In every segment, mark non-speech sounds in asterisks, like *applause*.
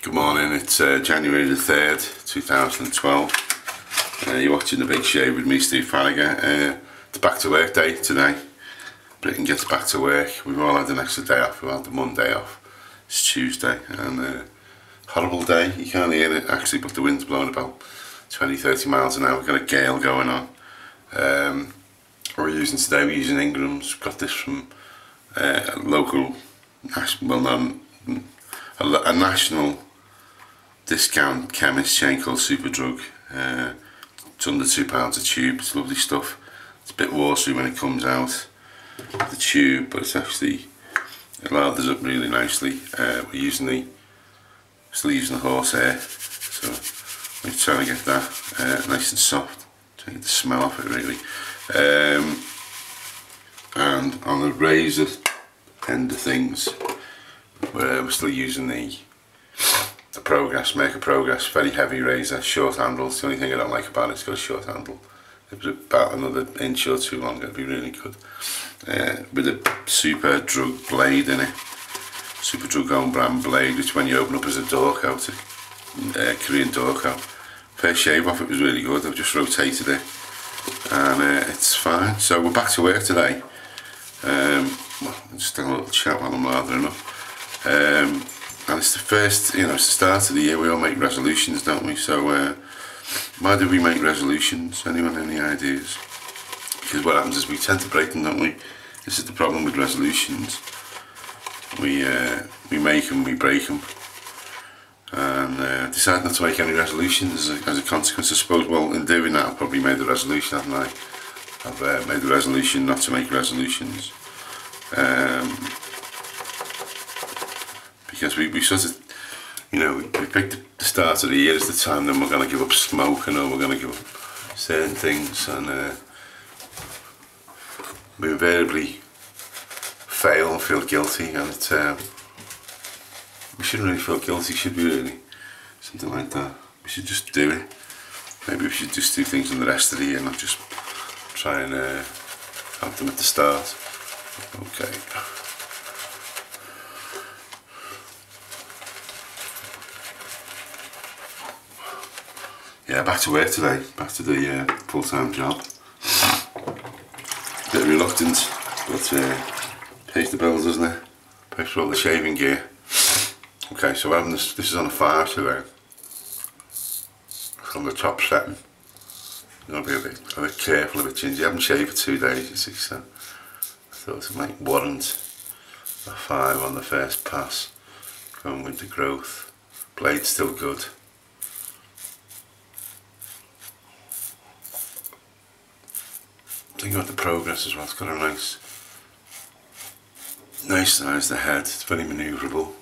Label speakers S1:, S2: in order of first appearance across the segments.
S1: Good morning, it's uh, January the 3rd, 2012. Uh, you're watching The Big Shave with me, Steve Faragher. Uh, it's back to work day today. Britain gets back to work. We've all had an extra day off, we've had the Monday off. It's Tuesday and uh, horrible day. You can't hear it actually, but the wind's blowing about 20 30 miles an hour. We've got a gale going on. Um, we're using today, we're using Ingram's. Got this from uh, a local, well known, a, a national discount chemist chain called Superdrug. Uh, it's under two pounds a tube. It's lovely stuff. It's a bit watery when it comes out the tube, but it's actually it lathers up really nicely. Uh, we're using the still using the horsehair, so we're trying to get that uh, nice and soft. Get the smell off it really. Um, and on the razor end of things, we're still using the the Progress, Merkur Progress, very heavy razor, short handles. The only thing I don't like about it, it's got a short handle. If it was about another inch or two long, it'd be really good. Uh, with a Superdrug blade in it. Superdrug own brand blade, which when you open up as a Dorco, uh, Korean Dorco. First shave off it was really good, I've just rotated it and uh, it's fine. So we're back to work today. Um, well, just a little chat while I'm lathering up. Um, and it's the first, you know, it's the start of the year. We all make resolutions, don't we? So uh, why do we make resolutions? Anyone any ideas? Because what happens is we tend to break them, don't we? This is the problem with resolutions. We uh, we make them, we break them, and uh, decide not to make any resolutions as a, as a consequence. I suppose. Well, in doing that, I've probably made the resolution, haven't I? I've uh, made the resolution not to make resolutions. Um, because we, we sort of, you know, we, picked the start of the year as the time then we're going to give up smoking or we're going to give up certain things and uh, we invariably fail and feel guilty and uh, we shouldn't really feel guilty, should we really? Something like that. We should just do it. Maybe we should just do things in the rest of the year, not just try and uh, have them at the start. Okay. Yeah, back to work today, back to the uh, full-time job. Bit reluctant, but uh, pays the bills, doesn't it? Pays for all the shaving gear. Okay, so having this, this is on a fire today. It's on the top setting. You gotta be a bit, a bit careful, a bit gingy. I haven't shaved for two days, you see, so I thought it might warrant a five on the first pass. Going the growth. Blade's still good. Think about the progress as well. It's got a nice, nice size. The head. It's very manoeuvrable.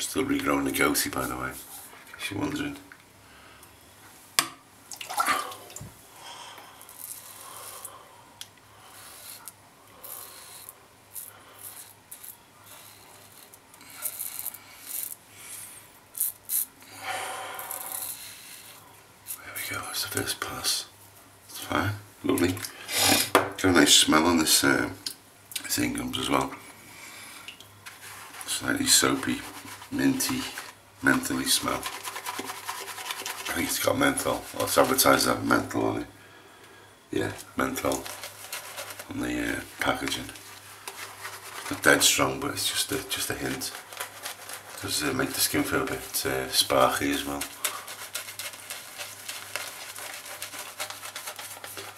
S1: Still regrowing the goatee, by the way. If you're wondering. That's the first pass. It's fine, lovely. Got a nice smell on this uh, this Ingram's as well. Slightly soapy, minty, mentally smell. I think it's got menthol. Well, it's advertised that menthol on it. Yeah, menthol on the uh, packaging. Not dead strong, but it's just a, just a hint. Does uh, make the skin feel a bit uh, sparkly as well.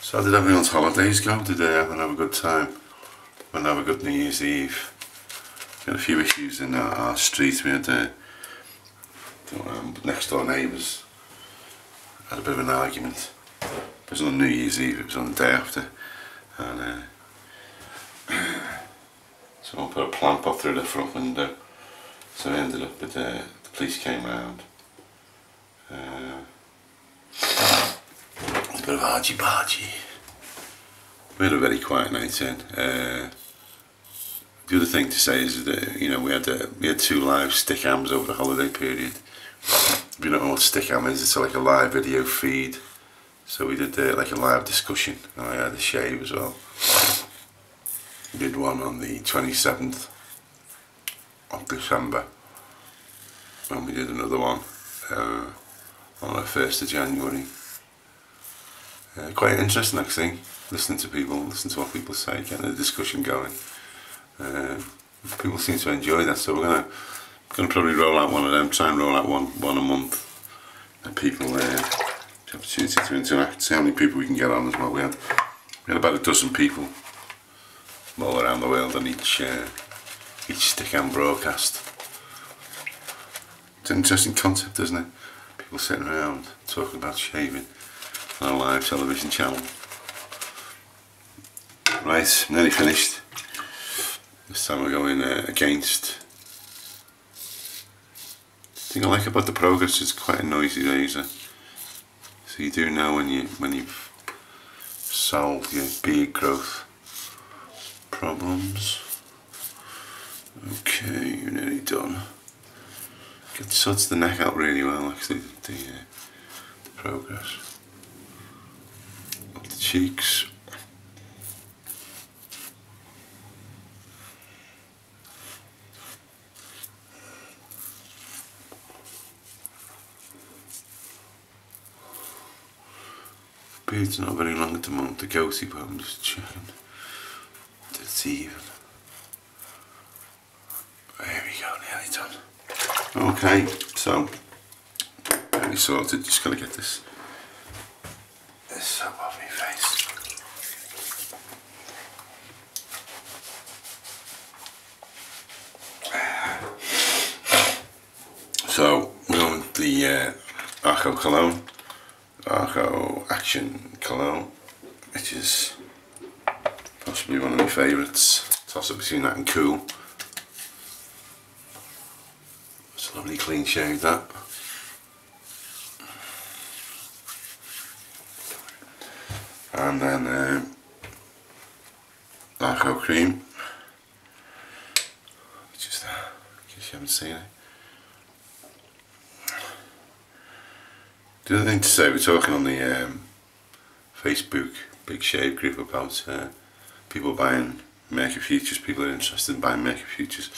S1: So did everyone's holidays go? Did everyone have a good time? And have a good New Year's Eve? Got a few issues in our, our street. We had um, next door neighbours had a bit of an argument. It was on New Year's Eve, it was on the day after. And uh, *sighs* someone put a plant pot through the front window. So I ended up with uh, the police came round. Uh, *coughs* a bit of argy bargy. We had a very quiet night in. Uh, the other thing to say is that you know we had uh, we had two live Stickams over the holiday period. If you don't know what Stickam is, it's like a live video feed. So we did uh, like a live discussion. And I had a shave as well. We did one on the 27th of December and we did another one uh, on the 1st of January. Uh, quite interesting actually, listening to people, listening to what people say, getting a discussion going. Uh, people seem to enjoy that, so we're gonna gonna probably roll out one of them, try and roll out one one a month, and people uh, the opportunity to interact. See how many people we can get on as well. We had we had about a dozen people all around the world on each uh, each Stickam broadcast. It's an interesting concept, isn't it? People sitting around talking about shaving on a live television channel. Right, nearly finished. This time we're going uh, against. The thing I like about the progress is quite a noisy laser. So you do know when you when you've solved your beard growth problems. Okay, you're nearly done. It sorts the neck out really well actually, the, uh, the progress. Cheeks. Beard's not very long at the moment, the goatee, but I'm just checking. It's even. There we go, nearly done. Okay, so nearly sorted. Just gotta get this soap off my face. So we're on the uh, Arko Cologne, Arko Action Cologne, which is possibly one of my favourites. Toss up between that and Cool. It's a lovely clean shave that. And then um, Arko Cream, which is that, in case you haven't seen it. The other thing to say, we're talking on the um, Facebook Big Shave group about uh, people buying Merkur Futurs, people are interested in buying Merkur Futurs,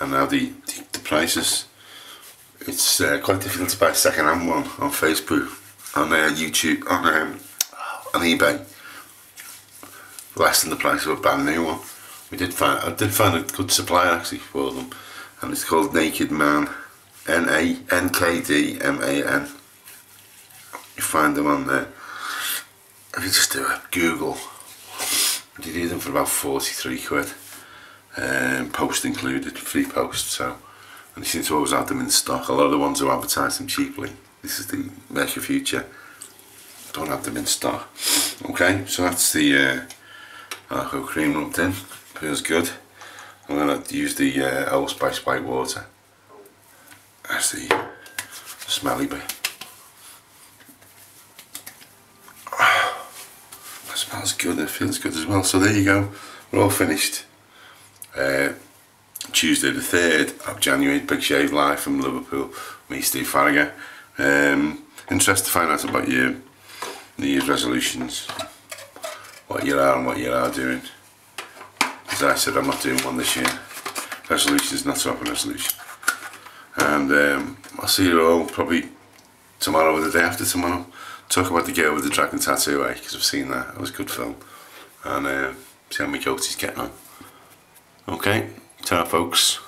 S1: and now the, the, the prices, it's uh, quite difficult to buy a second hand one on Facebook, on uh, YouTube, on, um, on eBay, less than the price of a brand new one. We did find, I did find a good supplier actually for them, and it's called Naked Man, N-A-N-K-D-M-A-N. You find them on there. If you just do a Google, you do them for about 43 quid, um, post included, free post, so, and you seem to always have them in stock. A lot of the ones who advertise them cheaply, this is the Merkur Futur, don't have them in stock. Okay, so that's the uh, cream rubbed in, feels good. I'm going to use the uh, Old Spice white water as the smelly bit. That smells good, it feels good as well. So there you go, we're all finished. Uh, Tuesday the 3rd of January, Big Shave Live from Liverpool, me Steve Faragher. Um, interested to find out about your New Year's resolutions, what you are and what you are doing. As I said, I'm not doing one this year. Resolution is not to have a resolution. And um, I'll see you all probably tomorrow or the day after tomorrow. Talk about the girl with the dragon tattoo, eh? Because I've seen that. It was a good film. And uh, see how my goatie's getting on. Okay, ta folks.